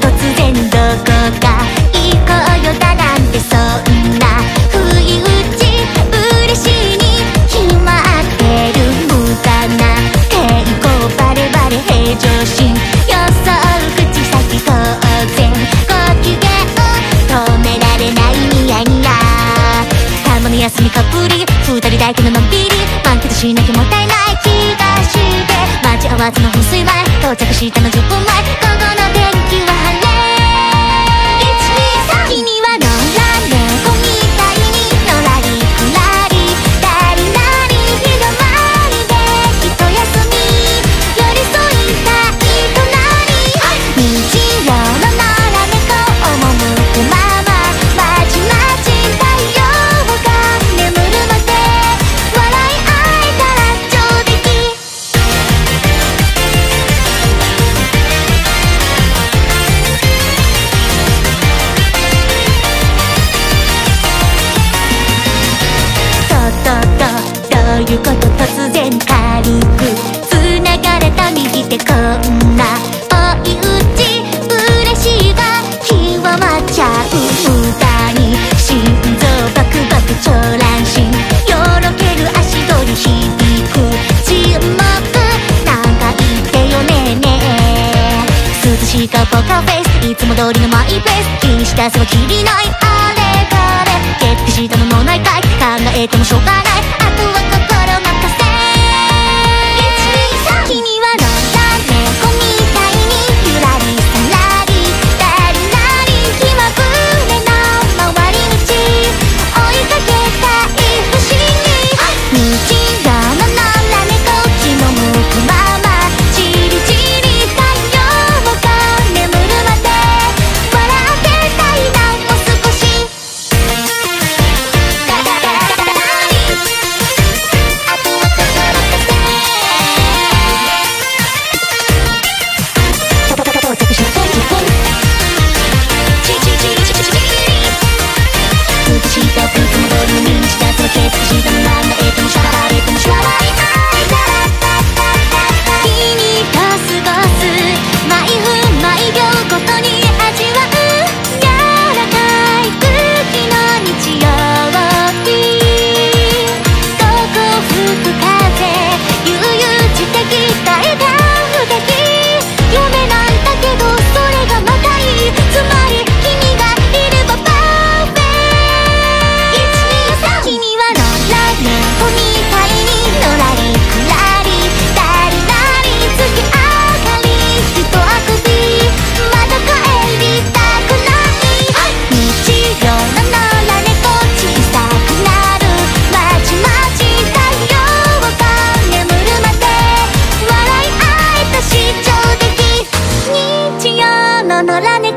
突然どこか行こうよだなんてそんな不意打ち嬉しいに決まってる無駄な抵抗バレバレ平常心予想口先当然ご機嫌を止められないニヤニヤたまの休みかぶり二人だけののんびり満喫しなきゃもったいない気がして待ち合わずの噴水前到着したの10分前。いつも通りのマイペース。気にした汗はきりない。あれから結局したのもないかい考えてもしょうがない。のらね